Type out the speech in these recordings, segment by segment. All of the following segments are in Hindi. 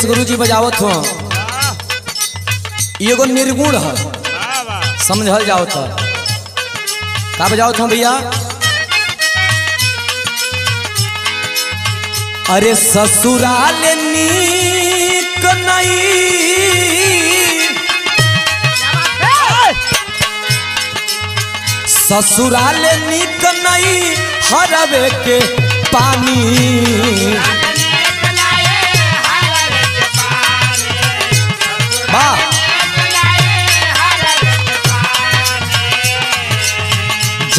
कि गुरु जी बजावत हो। एगो निर्गुण है। समझल जाओ तो का बजावत हो भैया? अरे ससुराल नीक नहीं। ससुराल नीक नहीं हरवे के पानी।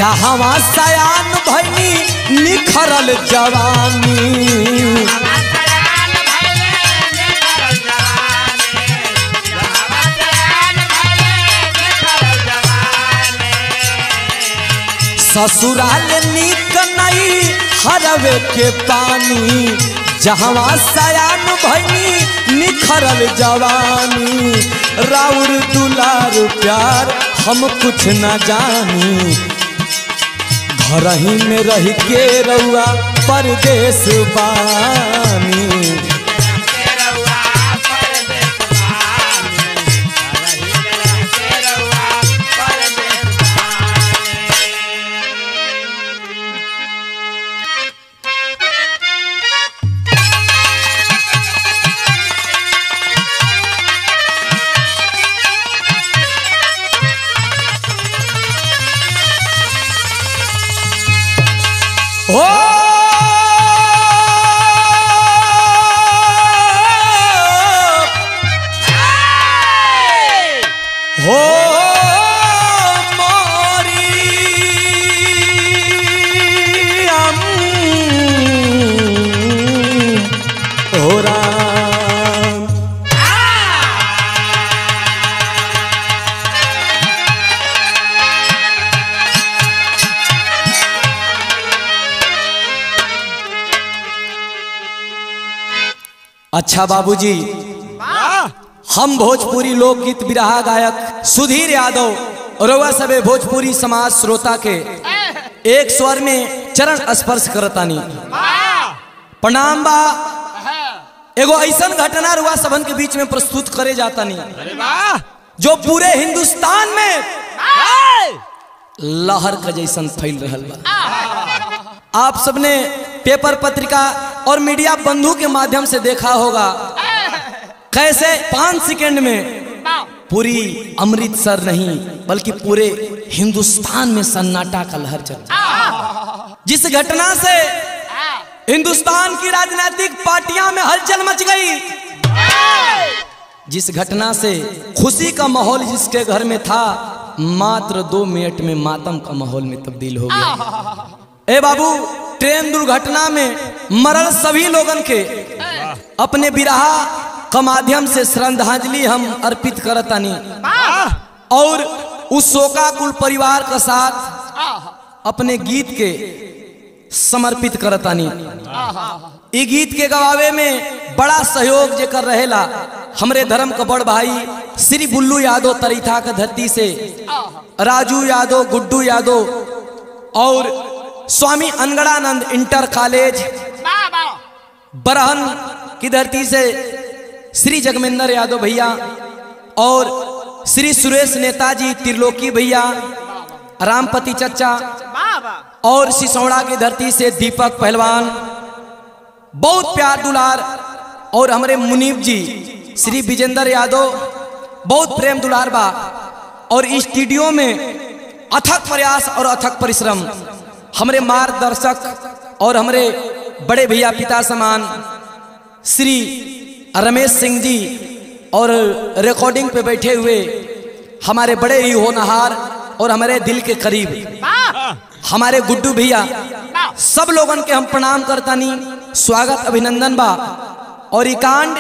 जहाँ सयान भैनी, निखरल जवानी। ससुराल नीक नई हरवे के पानी जहाँ सयान भैनी, निखरल जवानी। राउर दुलार प्यार, हम कुछ न जानी। घर ही में रह के रउआ परदेश बानी। अच्छा बाबूजी। हम भोजपुरी लोकगीत बिरहा गायक सुधीर यादव रउआ सबे भोजपुरी समाज श्रोता के एक स्वर में चरण स्पर्श करतानी। प्रणाम बा। एगो ऐसन घटना रुआ सबन के बीच में प्रस्तुत करे जातानी। जो पूरे हिंदुस्तान में लहर का जैसन फैल रहा बा। आप सबने पेपर पत्रिका और मीडिया बंधु के माध्यम से देखा होगा। कैसे पाँच सेकंड में पूरी अमृतसर नहीं, बल्कि पूरे हिंदुस्तान में सन्नाटा का लहर चल जिस घटना से हिंदुस्तान की राजनीतिक पार्टियाँ में हलचल मच गई, जिस घटना से खुशी का माहौल जिसके घर में था, मात्र दो मिनट में मातम का माहौल में तब्दील हो गया। ए बाबू, ट्रेन दुर्घटना में मरल सभी लोगन के। अपने बिरहा का माध्यम से श्रद्धांजलि हम अर्पित करतानी। और उस शोका कुल परिवार का साथ अपने गीत के समर्पित करतानी। ई गीत के गवावे में बड़ा सहयोग जेकर रहेला हमरे धर्म का बड़ भाई श्री बुल्लू यादव तरीथा के धरती से। राजू यादव, गुड्डू यादव और स्वामी अनगड़ानंद इंटर कॉलेज। बरहन की धरती से? श्री जगमेंद्र यादव भैया और श्री सुरेश नेताजी त्रिलोकी भैया, रामपति चचा और सिसौड़ा की धरती से? दीपक पहलवान। बहुत प्यार दुलार और हमारे मुनीब जी, श्री विजेंद्र यादव, बहुत प्रेम दुलार बा और इस स्टूडियो में अथक प्रयास और अथक परिश्रम। हमारे मार्गदर्शक और हमारे बड़े भैया पिता समान श्री रमेश सिंह जी और रिकॉर्डिंग पे बैठे हुए हमारे बड़े ही होनहार और हमारे दिल के करीब। हमारे गुड्डू भैया, सब लोगन के हम प्रणाम करतानी स्वागत अभिनंदन बा। और कांड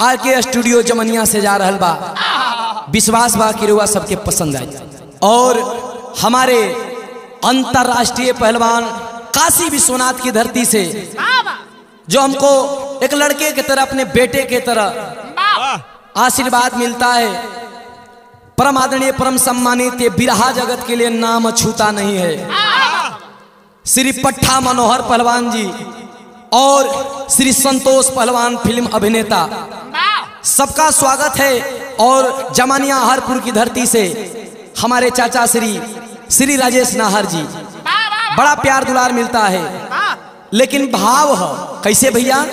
आर के स्टूडियो जमनिया से जा रहा बा। विश्वास बा कि रुआ सबके पसंद आई। और हमारे अंतरराष्ट्रीय पहलवान काशी विश्वनाथ की धरती से जो हमको एक लड़के की तरह अपने बेटे के तरह आशीर्वाद मिलता है। परम आदरणीय परम सम्मानित ये बिरहा जगत के लिए नाम छूता नहीं है। श्री पट्टा मनोहर पहलवान जी और श्री संतोष पहलवान फ़िल्म अभिनेता सबका स्वागत है। और जमानिया हरपुर की धरती से हमारे चाचा श्री श्री राजेश नाहर जी। बड़ा प्यार दुलार मिलता है। लेकिन भाव है, कैसे भैया?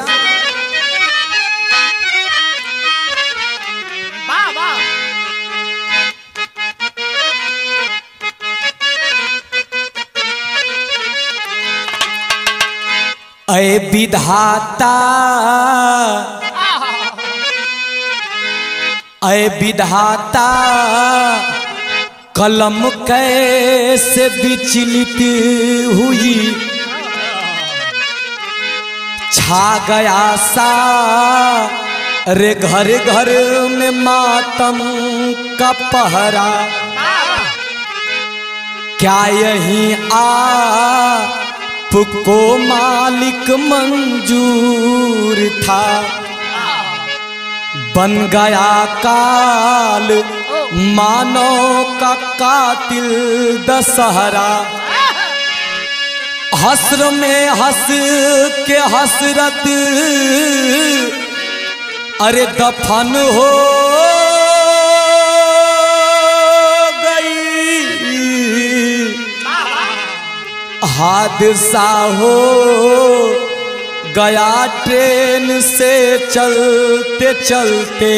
अय विधाता। अय विधाता। कलम कैसे विचलित हुई? छा गया सा रे घर घर में मातम का पहरा। क्या यही आ को मालिक मंजूर था? बन गया काल मानो का कातिल दशहरा। हसर में हंस के हसरत। अरे दफन हो गई। हादसा हो गया ट्रेन से चलते चलते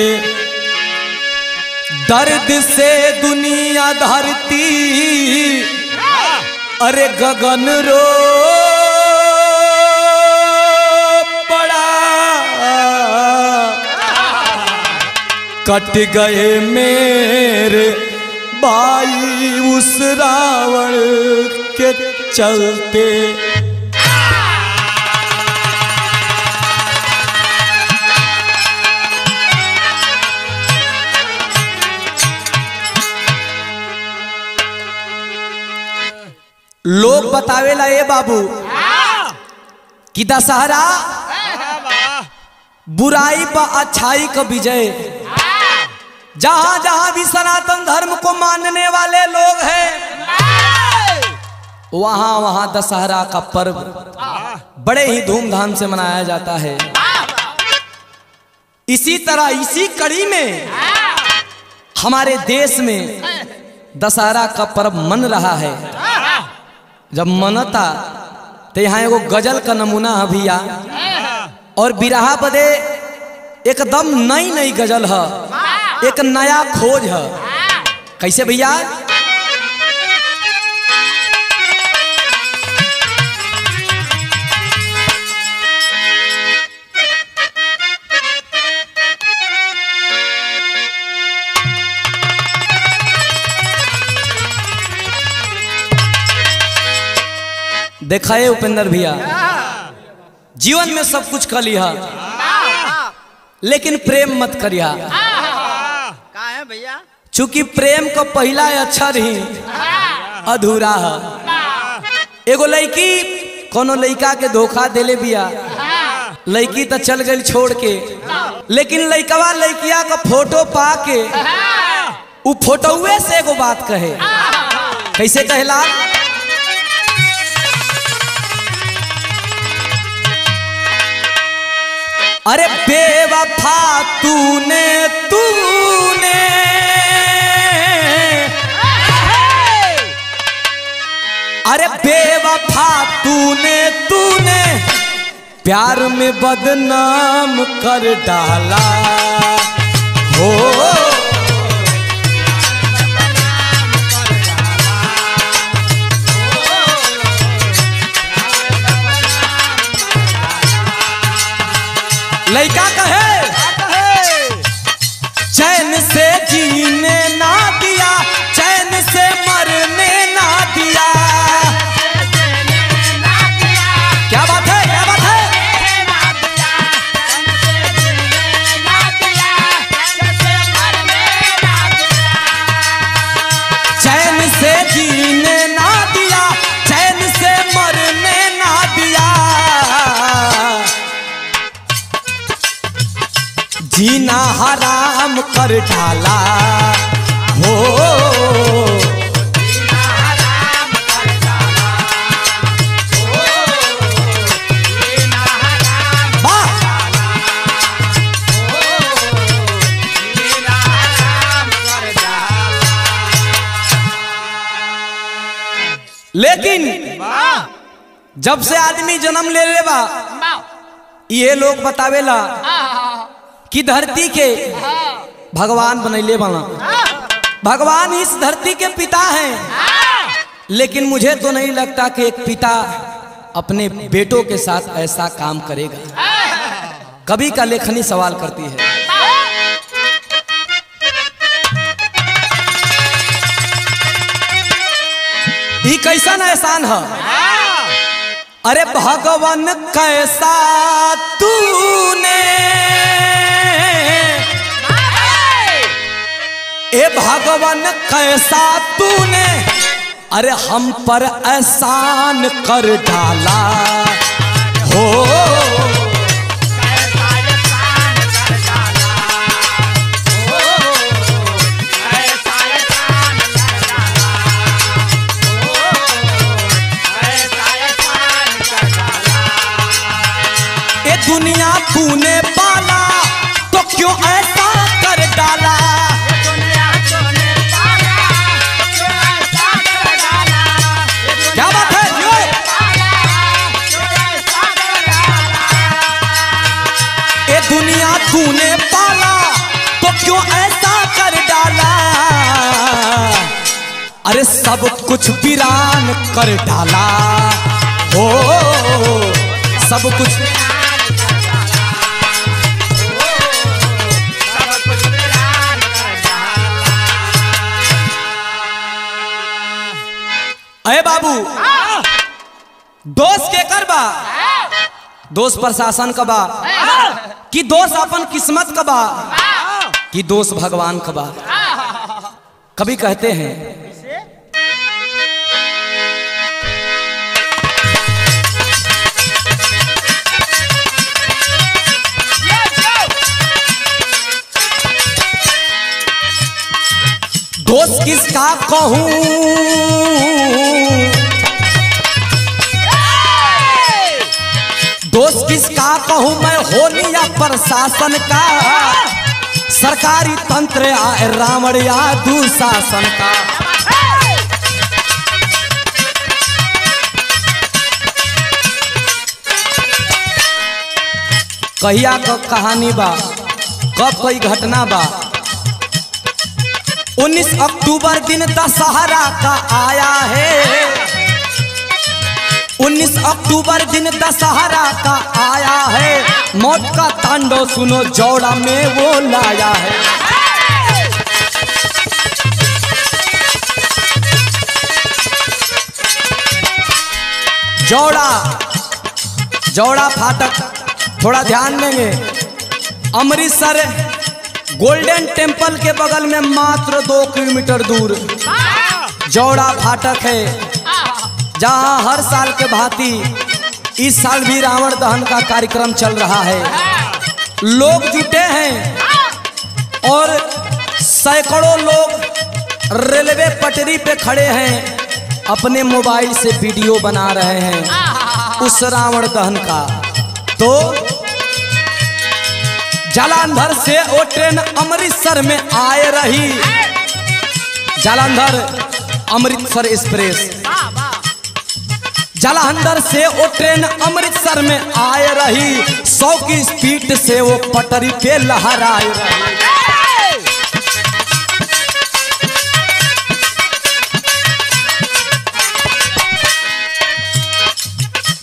दर्द से दुनिया धरती। अरे गगन रो पड़ा। कट गए मेरे भाई उस रावण के चलते। लोग बतावेला ए बाबू। कि दशहरा बुराई पर अच्छाई का विजय। जहाँ जहाँ भी सनातन धर्म को मानने वाले लोग हैं वहाँ वहाँ दशहरा का पर्व बड़े ही धूमधाम से मनाया जाता है। इसी तरह इसी कड़ी में हमारे देश में दशहरा का पर्व मन रहा है। जब मनता तो यहाँ एगो गज़ल का नमूना है भैया और बिराहा बदे एकदम नई नई गज़ल है, एक नया खोज है। कैसे भैया? देखा है उपेंद्र भैया। जीवन में सब कुछ कर लिया। लेकिन प्रेम मत करिया। भैया? चूँकि प्रेम का पहला अक्षर ही अधूरा है। एगो लड़की कोनो लड़का के धोखा देले बिया। लड़की तो चल गई छोड़ के। लेकिन लड़कवा लड़किया का फ़ोटो पा के उ फोटोए से एगो बात कहे। कैसे कहला? अरे बेवफा तूने तूने। अरे बेवफा तूने तूने। प्यार में बदनाम कर डाला। हो ये लोग बतावेला कि धरती के भगवान बनैले बना भगवान इस धरती के पिता हैं। लेकिन मुझे तो नहीं लगता कि एक पिता अपने बेटों के साथ ऐसा काम करेगा। कभी का लेखनी सवाल करती है। ये कैसा एहसान है। अरे भगवान कैसा तूने? ए भगवान कैसा तूने? अरे हम पर एहसान कर डाला। हो कुछ वीरान कर डाला। हो, सब कुछ अरे बाबू दोष के कर बा। दोष प्रशासन का बा। कि दोष अपन किस्मत का बा। कि दोष भगवान का बा। कभी कहते हैं किसका कहूँ? दोष किसका कहूँ? मैं होली या प्रशासन का। सरकारी तंत्र या रावण या दुशासन का। कहिया क कहानी बा? कब कोई घटना बा? 19 अक्टूबर दिन दशहरा का आया है। 19 अक्टूबर दिन दशहरा का आया है। मौत का तांडव सुनो, जोड़ा में वो लाया है। जौड़ा जौड़ा फाटक, थोड़ा ध्यान देंगे। अमृतसर गोल्डन टेंपल के बगल में मात्र दो किलोमीटर दूर। जौड़ा फाटक है, जहाँ हर साल के भांति इस साल भी रावण दहन का कार्यक्रम चल रहा है। लोग जुटे हैं और सैकड़ों लोग रेलवे पटरी पे खड़े हैं, अपने मोबाइल से वीडियो बना रहे हैं उस रावण दहन का। तो जालंधर से वो ट्रेन अमृतसर में आए रही। जालंधर अमृतसर एक्सप्रेस। जालंधर से वो ट्रेन अमृतसर में आए रही। सौ की स्पीड से वो पटरी पे लहराए रही।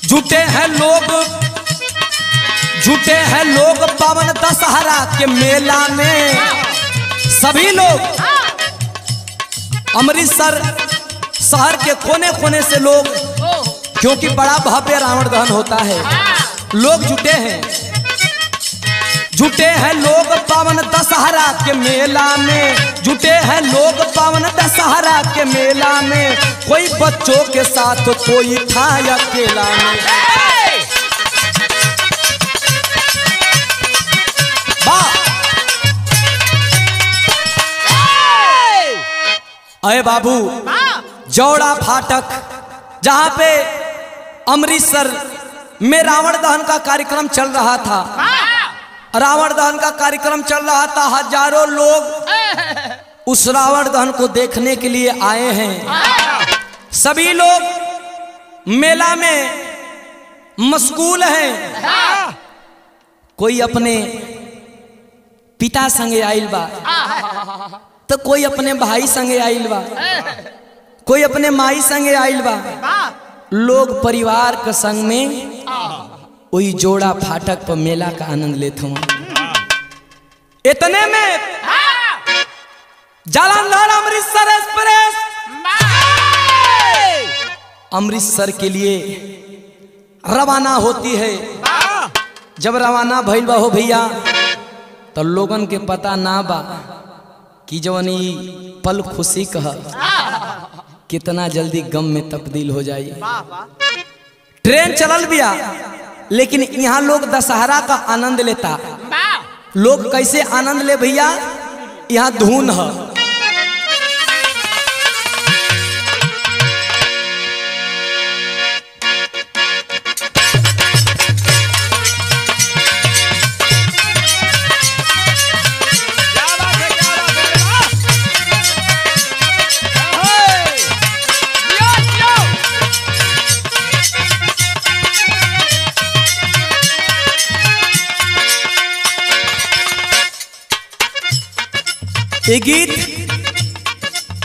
जुटे हैं लोग जुटे हैं लोग पावन दशहरा के मेला में। सभी लोग अमृतसर शहर के कोने कोने से लोग, क्योंकि बड़ा भव्य रावण दहन होता है। लोग जुटे हैं। जुटे हैं लोग पावन दशहरा के मेला में। जुटे हैं लोग पावन दशहरा के मेला में। कोई बच्चों के साथ कोई था अकेला में। अरे बाबू, जौड़ा फाटक, जहाँ पे अमृतसर में रावण दहन का कार्यक्रम चल रहा था। रावण दहन का कार्यक्रम चल रहा था, हज़ारों लोग उस रावण दहन को देखने के लिए आए हैं। सभी लोग मेला में मशगूल हैं। कोई अपने पिता संगे आइल बा। तो कोई अपने भाई संगे आइल बा। कोई अपने माई संगे आइल बा। लोग परिवार के संग में वही जोड़ा फाटक पर मेला का आनंद लेते हुआ इतने में जालंधर अमृतसर एक्सप्रेस। अमृतसर के लिए रवाना होती है। जब रवाना भइल बा हो भैया तो लोगन के पता ना बा कि जवन पल खुशी कह कितना जल्दी गम में तब्दील हो जाये ट्रेन चलल बिया लेकिन यहाँ लोग दशहरा का आनंद लेता। लोग कैसे आनंद ले भैया? यहाँ धुन है। ये गीत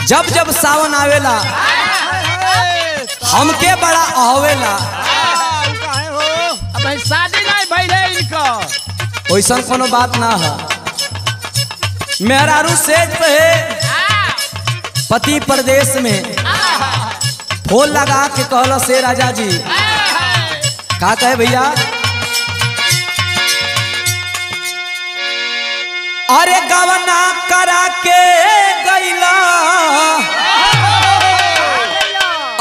जब जब सावन आवेला हमके बड़ा आवेला शादी नहीं भइल कोनो बात ना है। मेहरारू सेज पे पति प्रदेश में। फ़ोन लगा के कहलो से राजा जी। का कहे भैया? अरे करा के गैला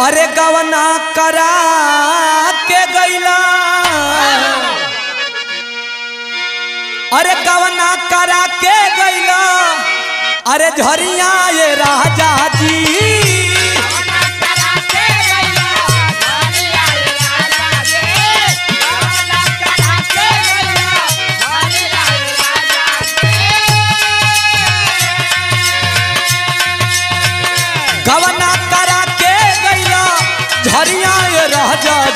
अरे गवना करा के गैला अरे गवना करा के गैला अरे झरिया ये राजा जी।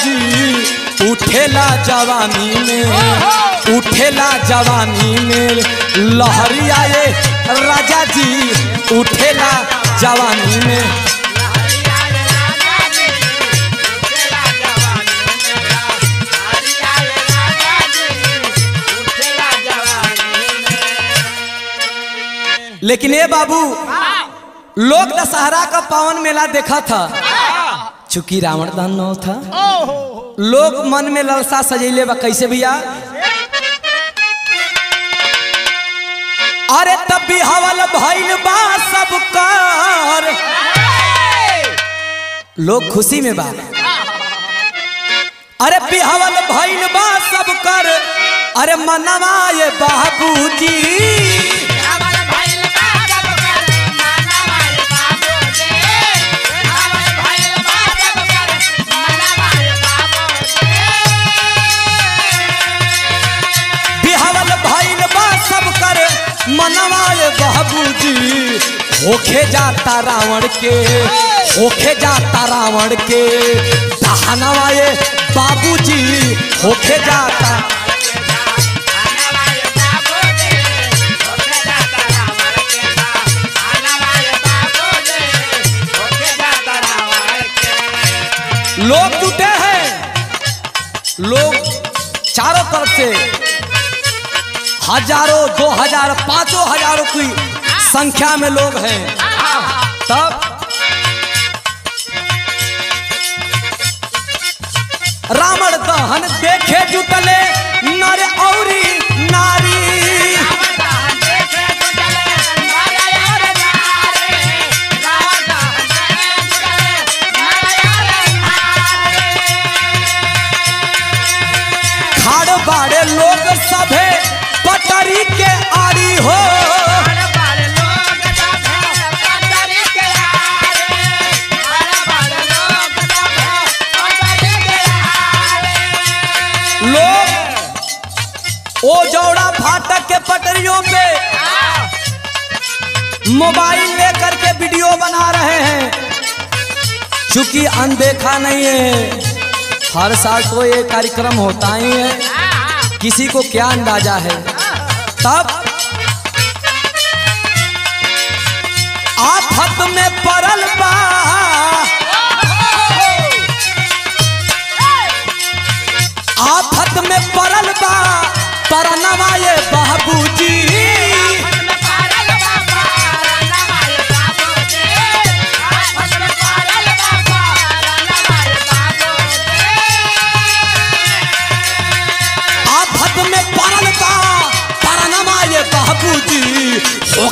जी उठेला जवानी में उठेला जवानी में लहरिया ये राजा जी उठेला जवानी में। लेकिन ये बाबू लोग दशहरा का पावन मेला देखा था। चूँकि रावण दहन न था। लोग मन में ललसा सजैले बा कैसे भैया? अरे तब भी हवल भइल बा सब कार। लोग खुशी में बा। अरे बिहवल भइल बा सब कर। अरे मनवा ये बाबूजी मनवा ये बाबूजी होखे जाता रावण के, होखे जाता रावण के। दहनवा ये बाबूजी, होखे जाता लोग जुटे हैं। लोग चारों तरफ़ से हज़ारों, दो हज़ार, पाँचों हज़ारों की संख्या में लोग हैं। तब रावण दहन देखे जुटले, नर और, नारी। के पे। मोबाइल लेकर के वीडियो बना रहे हैं। चूँकि अनदेखा नहीं है, हर साल तो ये कार्यक्रम होता ही है। किसी को क्या अंदाज़ा है? तब आप आफत में पड़ल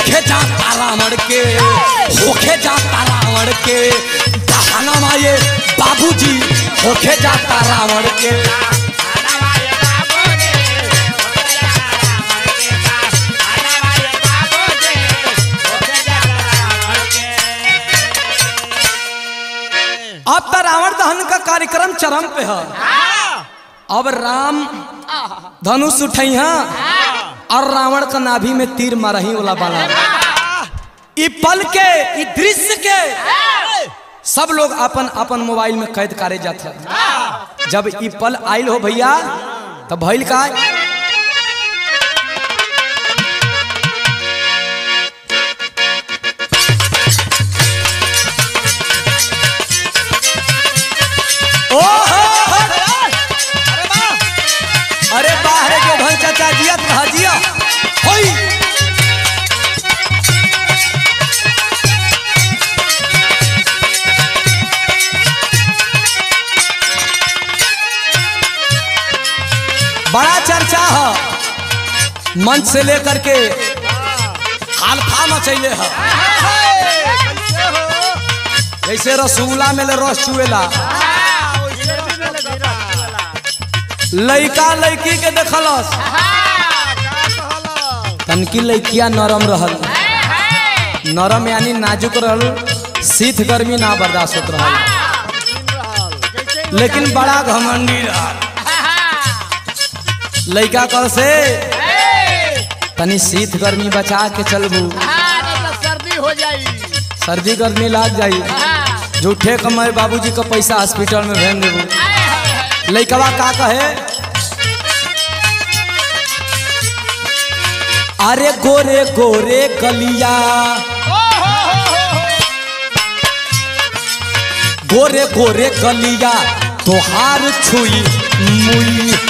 होखे जाता रावण के होखे जाता रावण के दहनवा ये बाबूजी होखे जाता रावण के अब तो रावण दहन का कार्यक्रम चरम पे है। अब राम धनुष उठई है। और रावण का नाभि में तीर मारही वाला ई पल के इ दृश्य के। सब लोग अपन अपन मोबाइल में कैद करे जाते जब इ पल आयल हो भैया तो भैल का है। मंच से लेकर के हालफा मचैले है। जैसे रसगुल्ला में रस चुएला लइका लइकी के देखलस। तनकी लइकिया नरम रहल। नरम यानी नाजुक रहल। शीत गर्मी ना बर्दाश्त होत रहल। लेकिन बड़ा घमंडी रहल। लइका कर से तनी शीत गर्मी बचा के चलबू। सर्दी हो जाई। सर्दी गर्मी लाग जाई। झूठे कमाए बाबूजी का पैसा हॉस्पिटल में भेज देबू। लइकवा का कहे? अरे गोरे गोरे गलिया। गोरे गोरे गलिया। तोहार छुई मुई।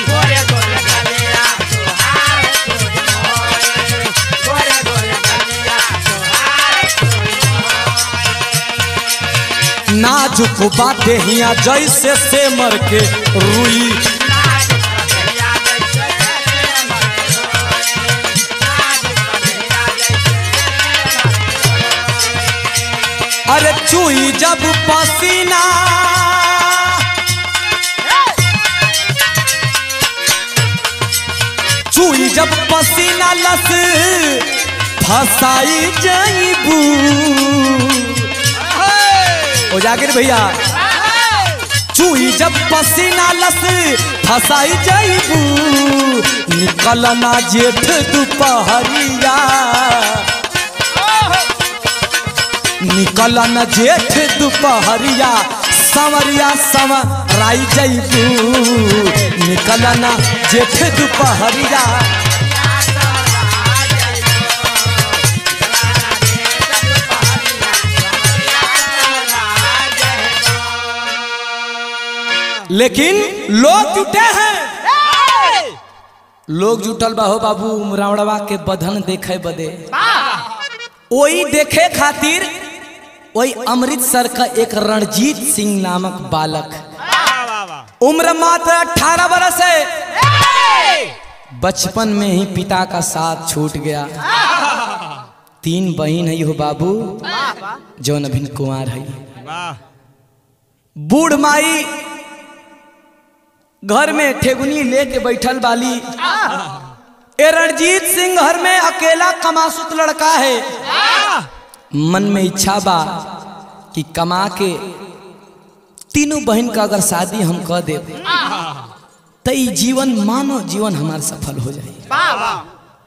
नाजुक बाटे हिया जैसे से मर के रुई। अरे चुई जब पसीना। चुई जब पसीना लस फसाई जाइबू ओ भैया। चूही जब पसीना लस, फसाई जाइबू निकलना जेठ दुपहरिया। निकलना जेठ दुपहरिया संवरिया संवराई जाइबू निकलना जेठ दुपहरिया। लेकिन लोग जुटे हैं। लोग जुटल बा हो बाबू रावणवा के बधन देखे बदे। वही देखे खातिर वही अमृतसर का एक रणजीत सिंह नामक बालक। उम्र मात्र अठारह बरस है। बचपन में ही पिता का साथ छूट गया। तीन बहन है हो बाबू, जौन अभिन कुमार है। बूढ़ माई घर में ठेगुनी लेके बैठल बाली। ए रणजीत सिंह घर में अकेला कमासुत लड़का है। मन में इच्छा बा कि कमा के तीनों बहन का अगर शादी हम कर दे तो जीवन मानो जीवन हमार सफल हो जाए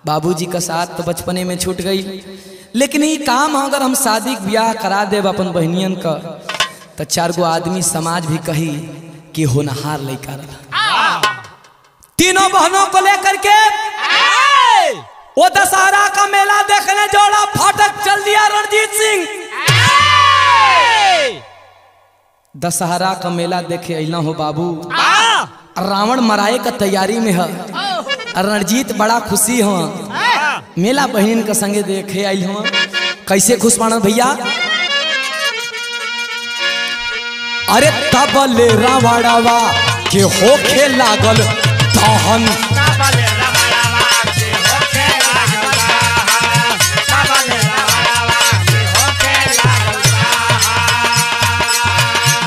बाबूजी का साथ तो बचपने में छूट गई। लेकिन ये काम अगर हम शादी ब्याह करा देब अपन बहनियन का तो चार गो आदमी समाज भी कही कि होनहार लड़का रहा। तीनों बहनों को लेकर के वो दशहरा का मेला देखने जोड़ा फाटक चल दिया रणजीत सिंह। दशहरा का मेला देखे अला हो बाबू। रावण मराए का तैयारी में है। रणजीत बड़ा खुशी हो। मेला बहन के संगे देखे आई हो। कैसे खुश माना भैया? अरे तबले रावड़ावा के होखे लागल दहन।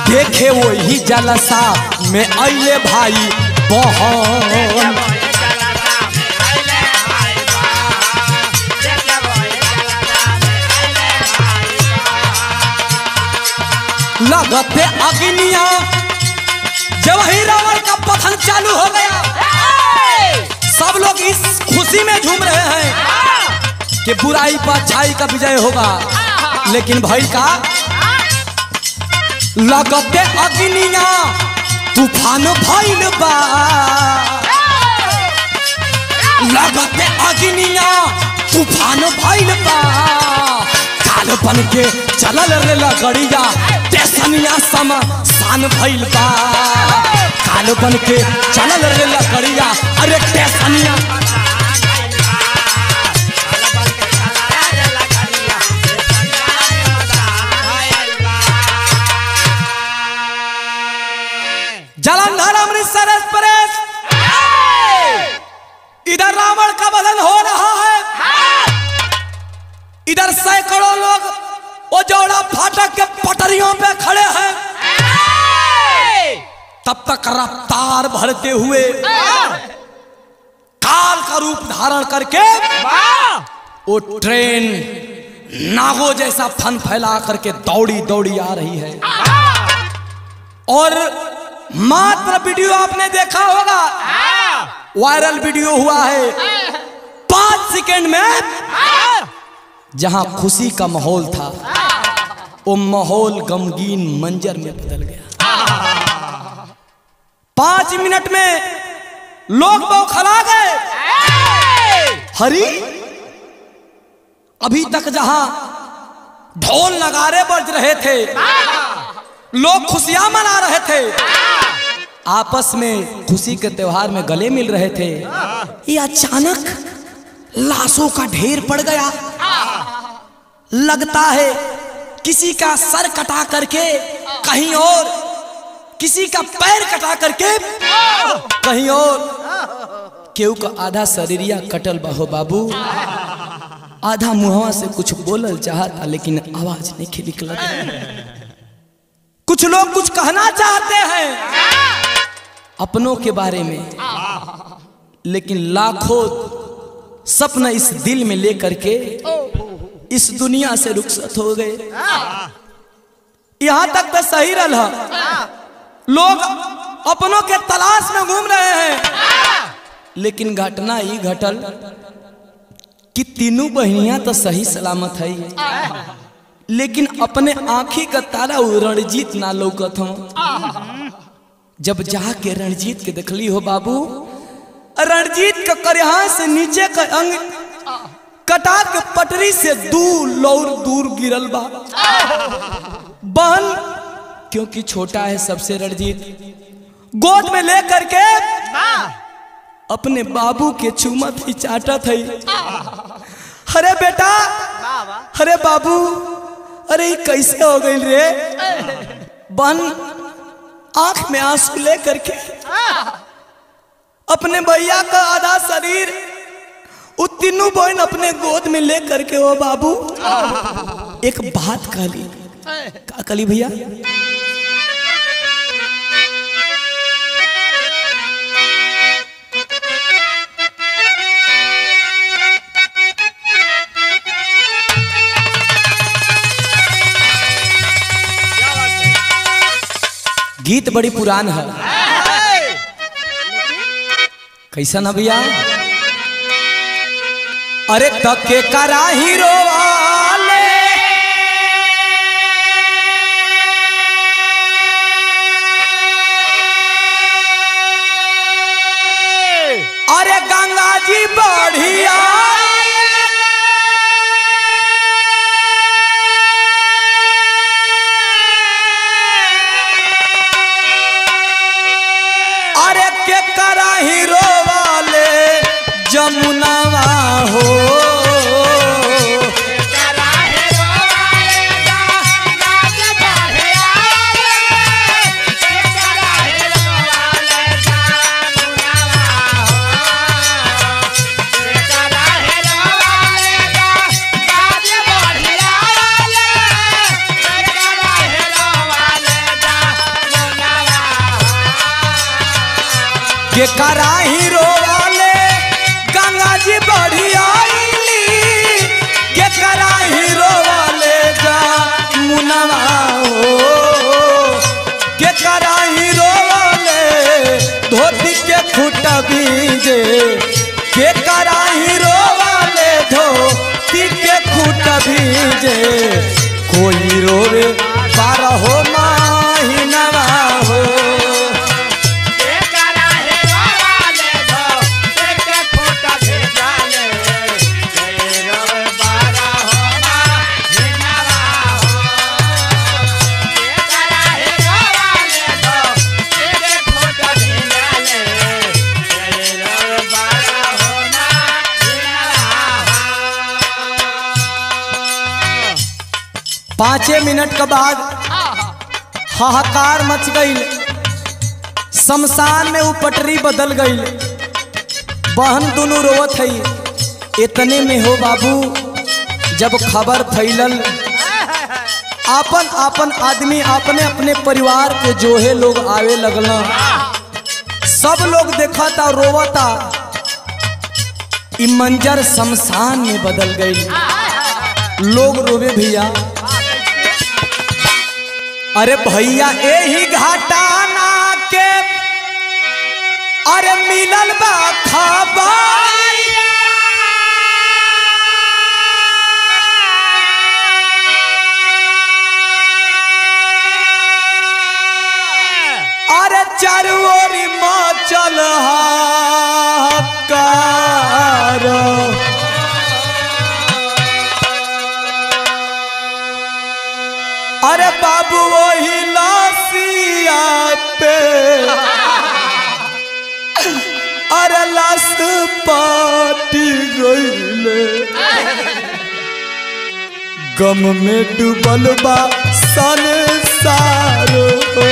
देखे वही जलसा में अले भाई बहन। लगते अग्निया। जब ही रावण का पतन चालू हो गया, सब लोग इस खुशी में झूम रहे हैं कि बुराई पर अच्छाई का विजय होगा। लेकिन भाई का, लगते अग्निया, तूफ़ान भइल बा। लगते अग्निया, तूफ़ान भइल बा। काल बन के चलल रे लगड़िया। टेसनिया समा शान भइल बा। काल बन के चलल रे लगड़िया अरे टेसनिया। जलंधर अमृतसर एक्सप्रेस। इधर रावण का वधन हो रहा है। इधर सैकड़ों लोग वो जोड़ा फाटक के पटरियों पे खड़े हैं तब तक रफ्तार भरते हुए काल का रूप धारण करके वो ट्रेन नागो जैसा फन फैला करके दौड़ी दौड़ी आ रही है। और मात्र वीडियो आपने देखा होगा वायरल वीडियो हुआ है। पाँच सेकेंड में जहाँ खुशी का माहौल था वो माहौल गमगीन मंजर में बदल गया। पाँच मिनट में लोग बौखला गए हरी, अभी तक जहाँ ढोल नगारे बज रहे थे, लोग खुशियाँ मना रहे थे, आपस में खुशी के त्योहार में गले मिल रहे थे, ये अचानक लाशों का ढेर पड़ गया। लगता है किसी का सर कटा करके कहीं और, किसी का पैर कटा करके कहीं और। केहू का आधा शरीरिया कटल बाहो बाबू? आधा मुहवा से कुछ बोलल चाहता लेकिन आवाज़ नहीं निकल कुछ लोग कुछ कहना चाहते हैं अपनों के बारे में, लेकिन लाखों सपना इस दिल में लेकर के इस दुनिया से रुखसत हो गए। यहाँ तक तो सही रहा। लोग अपनों के तलाश में घूम रहे हैं। लेकिन घटना ही घटल कि तीनों बहनियाँ तो सही सलामत है। लेकिन अपने आंखी का तारा वो रणजीत ना लौकत हम जब जाके रणजीत के देखली हो बाबू रणजीत का करहा से नीचे का अंग कटा के पटरी से दूर लौर दूर गिरल बा। बहन, क्योंकि छोटा है सबसे रणजीत, गोद में लेकर के अपने बाबू के चुमत ही चाटा थी अरे बेटा, अरे बाबू, अरे कैसे हो गई रे? बन आँख में आँसू लेकर के अपने भैया का आधा शरीर वो तीनों बहन अपने गोद में ले करके वो बाबू, एक बात कहली का कहली भैया। गीत बड़ी पुरान है। कैसा ना भैया? अरे तके कराही रोवाले। अरे गंगा जी बढ़िया। गंगा जी बढ़िया आईली। के करा हीरो वाले जमुनावा हो। के करा हीरो वाले धोती के खूट बीजे। के करा हीरो वाले धोती के खूट बीजे। कोई रोवे, बारह महीनवा पाँचे मिनट के बाद हाहाकार मच गई शमशान में वो पटरी बदल गई बहन दोनों रोवत है इतने में हो बाबू, जब खबर फैलल। आपन आपन आदमी अपने अपने परिवार के जोहे लोग आवे लगल सब लोग देखता रोवता मंजर शमशान में बदल गई लोग रोवे भैया अरे भैया यही घाटाना के। अरे मिलल बा अरे मचल हाहाकार अरे लासिया पे। अरे लाश पाटी गईले गम में डूबल बा संसार हो।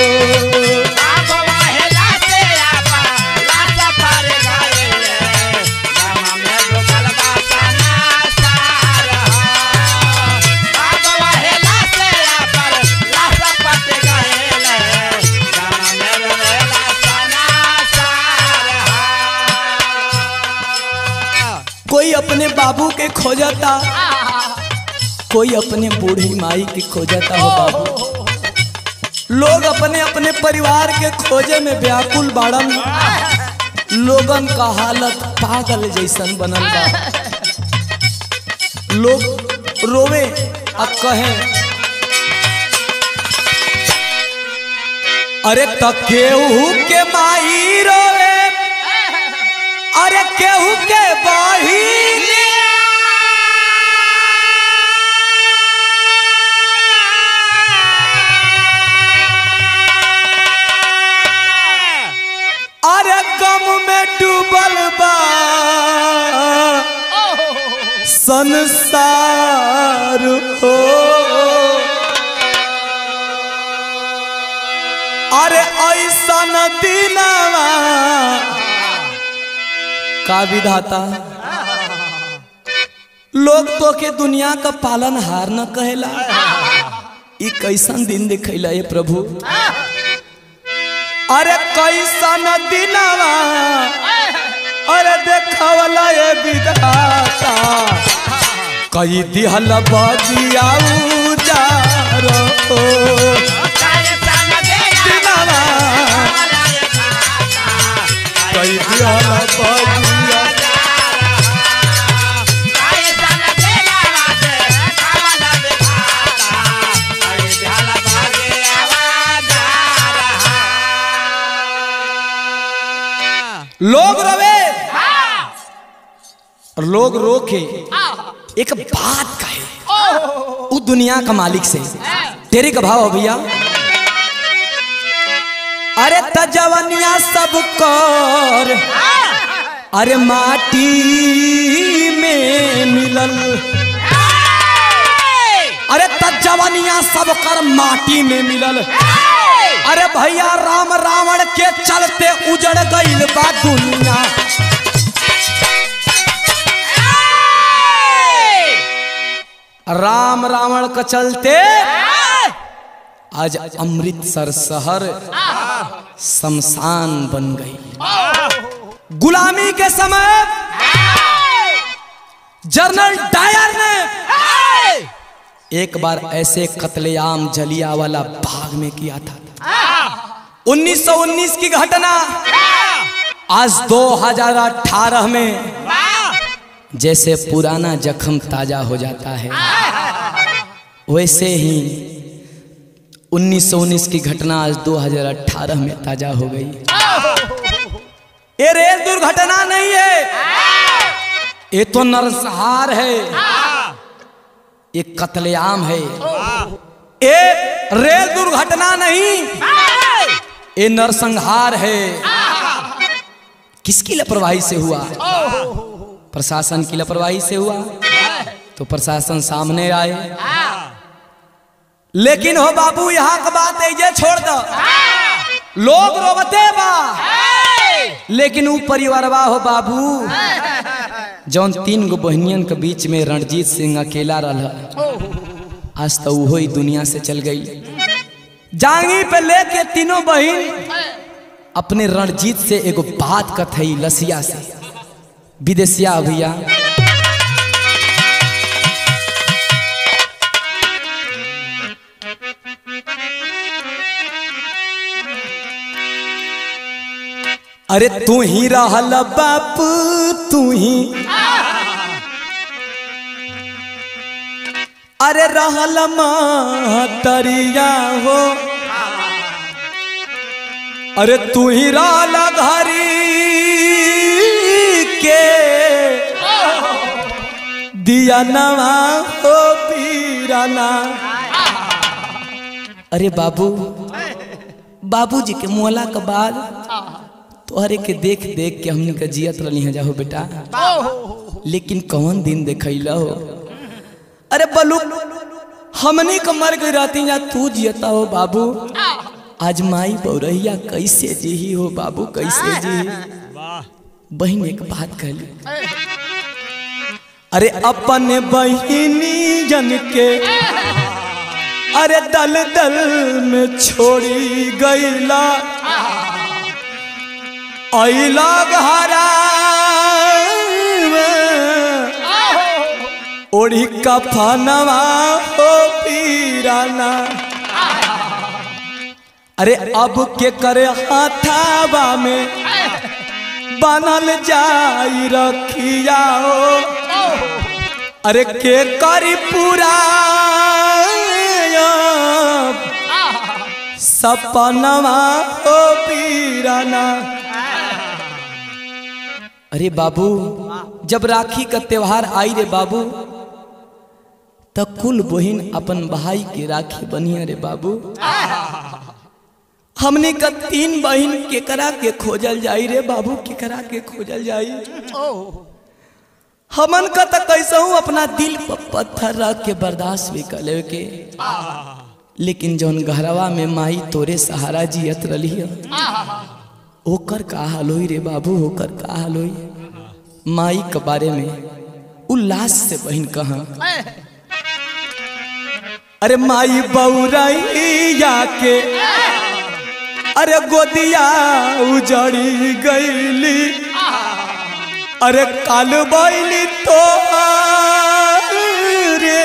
अपने बाबू के खोजता। कोई अपने बूढ़ी माई के खोजता हो बाबू। लोग अपने अपने परिवार के खोजे में व्याकुल बाड़न। लोगन का हालत पागल जैसन बनल बा। लोग रोवे और कहे, अरे त केहू के माई रोवे अरे केहू के बहिन अरे गम में डूबल बा। संसार हो। अरे ऐसन दिनवा। का विधाता। लोग तो के दुनिया का पालन हार न कहेला। कैसन दिन दिखैला ये प्रभु। अरे कैसन दिनवा अरे देखवला ये विधाता। कई दिहल बदिया उजारो। दिनवा और लोग रो के एक बात कहे। वो दुनिया का मालिक से तेरे का भाव भैया? अरे तजवनिया सब कर। अरे माटी में मिलल। अरे तजवनिया सब कर माटी में मिलल। अरे भैया राम रावण के चलते उजड़ गई बा दुनिया। राम रावण के चलते आज अमृतसर शहर शमशान बन गई। गुलामी के समय जनरल डायर ने एक बार ऐसे कत्लेआम जलिया वाला भाग में किया था। 1919 की घटना आज 2018 में जैसे पुराना जख्म ताज़ा हो जाता है। वैसे ही 1919 की घटना आज 2018 में ताज़ा हो गई। ये रेल दुर्घटना नहीं है। ये तो नरसंहार है। ये कत्लेआम है। ये रेल दुर्घटना नहीं। ये नरसंहार है। किसकी लापरवाही से हुआ? प्रशासन की लापरवाही से हुआ। तो प्रशासन सामने आए। लेकिन हो बाबू, यहाँ का बात है छोड़ दो। लोग रोबते बा। लेकिन ऊ परिवारवा हो बाबू। जौन तीन गो बहनियन के बीच में रणजीत सिंह अकेला रहा आज तो वो ही दुनिया से चल गई। जांगी पे लेके तीनों बहन, अपने रणजीत से एगो बात कथई, लसिया से। विदेशिया भैया अरे तू ही रहल बाप, तू ही। अरे रहल तरिया हो। अरे तू ही रहल घरी। दिया नवा हो पीराना। अरे बाबू, बाबूजी के मोला के बाद तोहरे के देख देख के हमने के जियत रही है जाहो बेटा। लेकिन कौन दिन देखैला हो? अरे बलू, हमने को मर गई रहती या तू जियता हो बाबू? आज माई बौरहिया कैसे जीही हो बाबू, कैसे जी बहन एक बात कहली। अरे अपन बहिनी जन के, अरे दल दल में छोड़ी गईला। अला घरा ओढ़ी कफनवा हो पीराना। अरे अब के करे हाथावा में बनल जाई रखिया हो अरे के करी पूरा? सपनवा हो पीराना। अरे बाबू, जब राखी का त्योहार आई रे बाबू तो कुल बहिन अपन भाई के राखी बनिया रे बाबू। हमने का तीन बहन केकरा के खोजल जाई रे बाबू? केकरा के खोजल जाई? हमन का तो कैसे हूँ अपना दिल पर पत्थर रख के बर्दाश्त भी कर ले के। लेकिन जौन घरवा में माई तोरे सहारा जियत रही ओकर का हाल होई रे बाबू ओकर का हाल होई। माई के बारे में उल्लास से बहन कहा। अरे माई बउरैया के अरे गोदिया उजड़ी गईली। अरे काल बैली तो रे।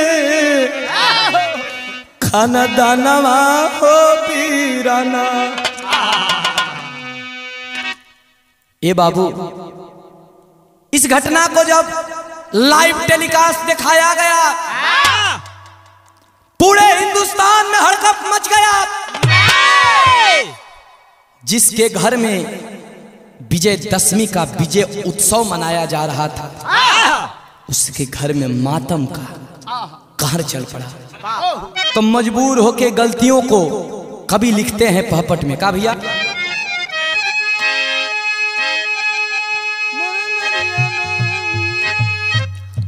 खाना दानवा हो पीराना। ए बाबू इस घटना को जब लाइव टेलीकास्ट दिखाया गया पूरे हिंदुस्तान में हड़कंप मच गया। जिसके घर में विजय दशमी का विजय उत्सव मनाया जा रहा था, उसके घर में मातम का कहर चल पड़ा। तो मजबूर होके गलतियों को कभी लिखते हैं पहपट में, का भैया?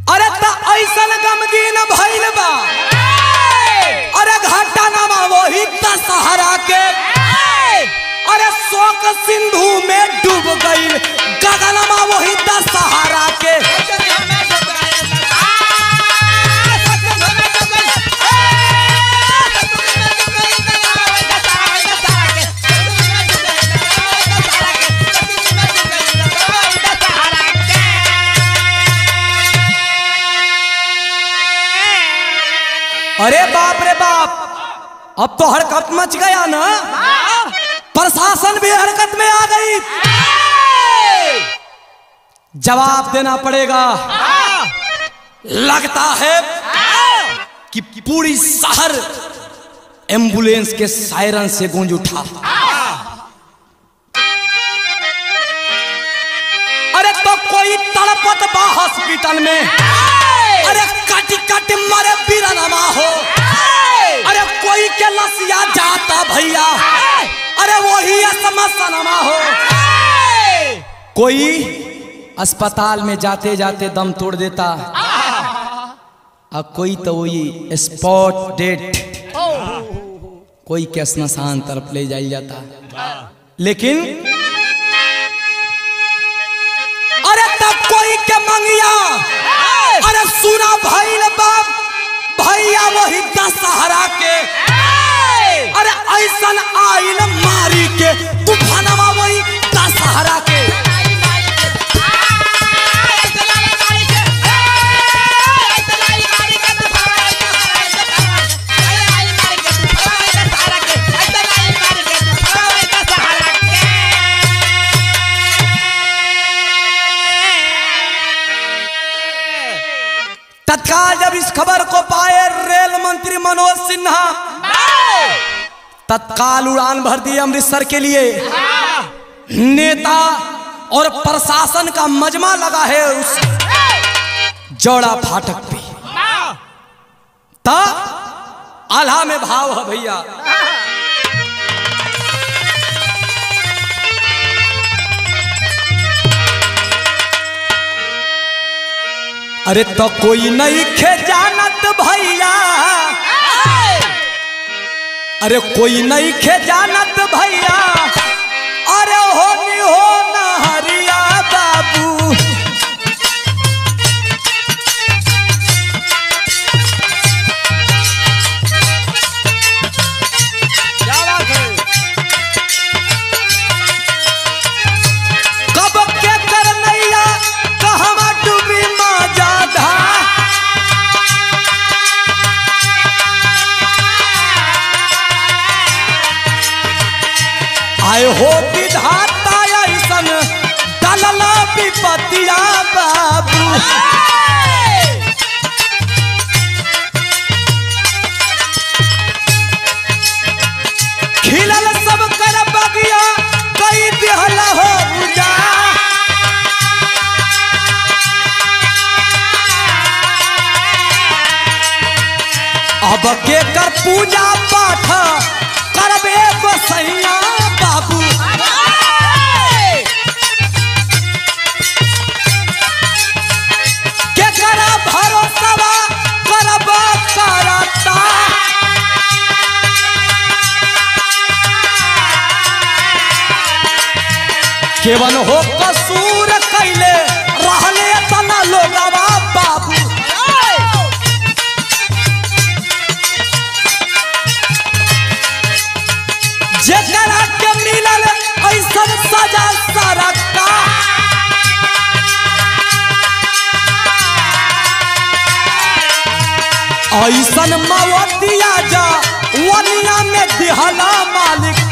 अरे ऐसा गमगीन गईल गगनमा वही सहारा के अरे बाप रे बाप अब तो हरकत मच गया ना? प्रशासन भी हरकत में आ गई। जवाब देना पड़ेगा। लगता है कि पूरी शहर एंबुलेंस के सायरन से गूंज उठा। अरे तो कोई तड़पत बा हॉस्पिटल में। अरे कट कट मरे बीरनमा हो। अरे कोई के लसिया जाता भैया। अरे वही समसनमा हो। कोई अस्पताल में जाते जाते दम तोड़ देता। और कोई तो वही स्पॉट डेट कोई के स्मशान तरफ़ ले जाया जाता। लेकिन अरे तब कोई के मंगिया। अरे सुना भैल बाप, भैया वही दशहरा के। अरे ऐसन आइल मारी के तूफानवा वही दशहरा तत्काल उड़ान भर दी अमृतसर के लिए। नेता और प्रशासन का मजमा लगा है उस जौड़ा फाटक पे। आल्हा में भाव है भैया। अरे तो कोई नहीं खे जानत भैया। अरे कोई नहीं खे जानत भैया। अरे होनी हो आए हो विधाता ऐसन डलला विपतिया बाबू। खिलल सब कर बगिया, कई दिहला हो अब के कर पूजा पाठ केवन हो कसूर कैले, रहले तना लोगवा बाबू। जेकरा के मिलल, ऐसन सजा सरका ऐसन मवतिया जा, वनिया में दिहला मालिक।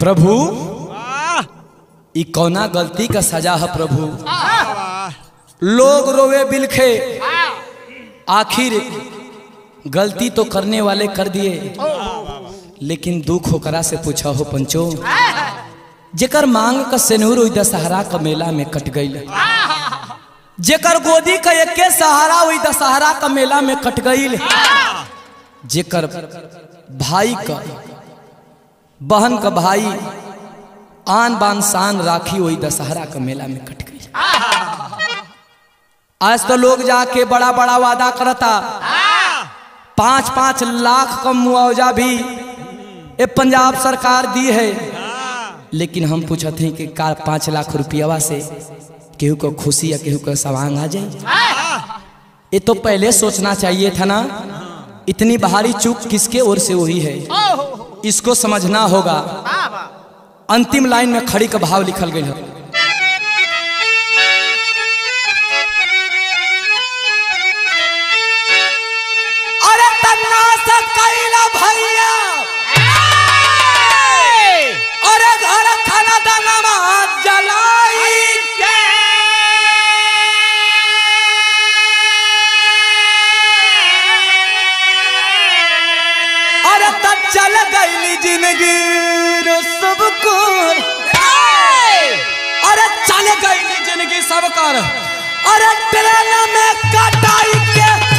प्रभु कौना गलती का सजा है प्रभु? लोग रोवे बिलखे आखिर गलती तो करने वाले कर दिए। लेकिन दुख होकरा से पूछा हो पंचो जेकर मांग का सेनूर हुई दशहरा का मेला में कट गई जेकर गोदी का एके सहारा हुई दशहरा का मेला में कट गई जेकर भाई का, बहन का भाई आन बान शान राखी हुई दशहरा का मेला में कट गई आज तो लोग जाके बड़ा बड़ा वादा करता, पाँच पाँच लाख का मुआवजा भी ये पंजाब सरकार दी है। लेकिन हम पूछा थे कि का पाँच लाख रुपया से केहू को खुशी या केहू को सवांग आ जाए? ये तो पहले सोचना चाहिए था ना। इतनी भारी चूक किसके ओर से हुई है? इसको समझना होगा। अंतिम लाइन में खड़ी का भाव लिखल गई है। ज़िंदगी सबको अरे चल गई ज़िंदगी सबकर अरे ट्रेन में कटाई के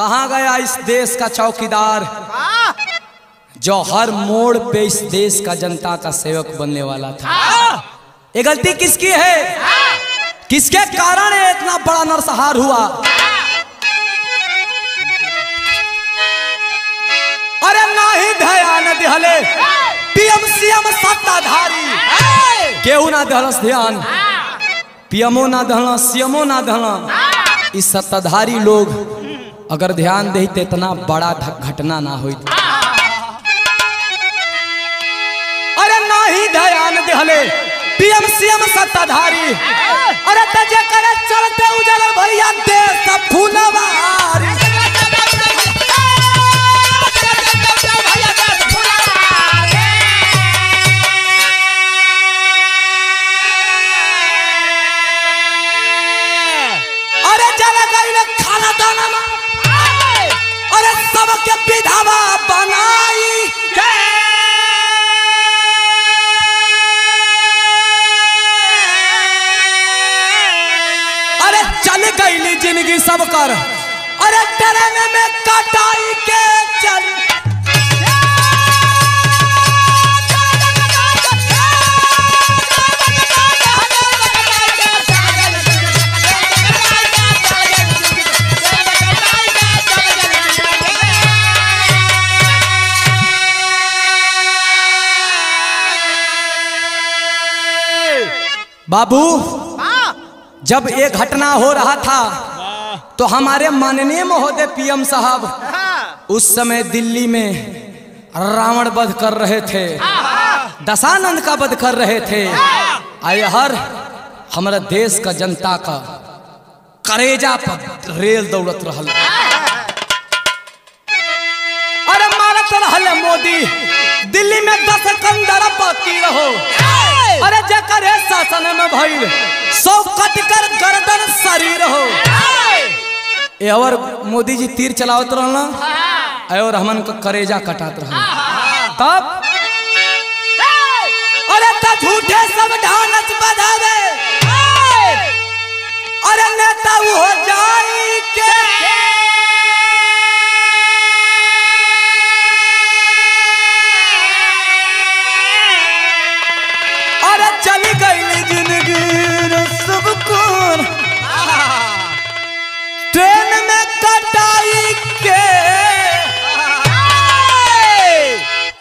कहाँ गया इस देश का चौकीदार? जो हर मोड़ पे इस देश का जनता का सेवक बनने वाला था। ये गलती किसकी है? किसके कारण इतना बड़ा नरसहार हुआ? अरे नाही ध्यान दिहले। पीएम, सीएम सत्ताधारी। केहू ना दहलस ध्यान? पीएमओ ना दहला सीएमओ ना दहला इस सत्ताधारी लोग अगर ध्यान दे तो इतना बड़ा घटना ना हुई अरे ध्यान पीएमसीएम सत्ताधारी। अरे तजे करे चलते उजाला भैया देश फूलवारी। सबके विधवा बनाई। अरे चल गई ज़िंदगी सब कर। अरे ट्रेन में कटाई के चल बाबू जब ये घटना हो रहा था तो हमारे माननीय महोदय पीएम साहब उस समय दिल्ली में रावण वध कर रहे थे दशानंद का वध कर रहे थे। आए हर हमारे देश का जनता का करेजा पर रेल दौड़त रहल। अरे मारत रहल मोदी दिल्ली में दस कंदर पति रहो। अरे जकर है शासन में भइल सौ कट कर गर्दन शरीर हो। ए और मोदी जी तीर चलावत रहना और हमन का करेजा कटात रहा तब? अरे त झूठे सब ढानच बधावे। अरे नेता वो हो जाई के अरे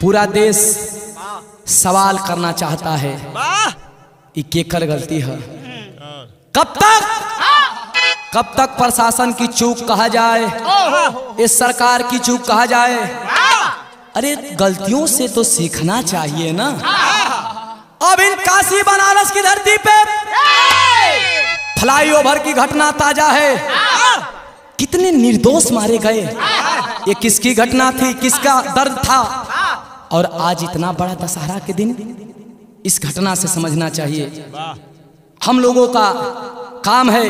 पूरा देश सवाल करना चाहता है। ये केकर गलती है। कब तक? कब तक प्रशासन की चूक कहा जाए? इस सरकार की चूक कहा जाए? अरे गलतियों से तो सीखना चाहिए ना। अब इन काशी बनारस की धरती पे फ्लाईओवर की घटना ताज़ा है। कितने निर्दोष मारे गए। ये किसकी घटना थी? किसका दर्द था? और आज इतना बड़ा दशहरा के दिन इस घटना से समझना चाहिए। हम लोगों का काम है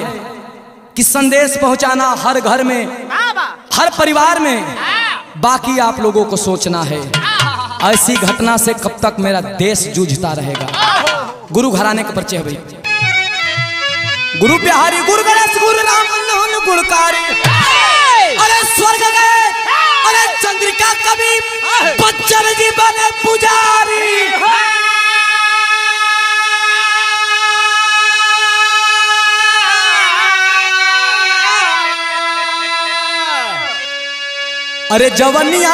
कि संदेश पहुंचाना हर घर में, हर परिवार में। बाकी आप लोगों को सोचना है। ऐसी घटना से कब तक मेरा देश जूझता रहेगा? गुरु घराने का परिचय भाई गुरु बिहारी गुरु गणेश, गुरु राम मनोहर अरे स्वर्ग गए। अरे चंद्रिका कवि बच्चन जी बने पुजारी। अरे जवनिया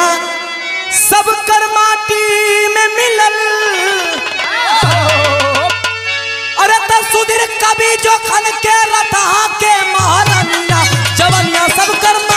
सब कर माटी में मिलल। अरे तो सुधीर कवि जोखन के रथा के महारानिया जवनिया सब कर माटी में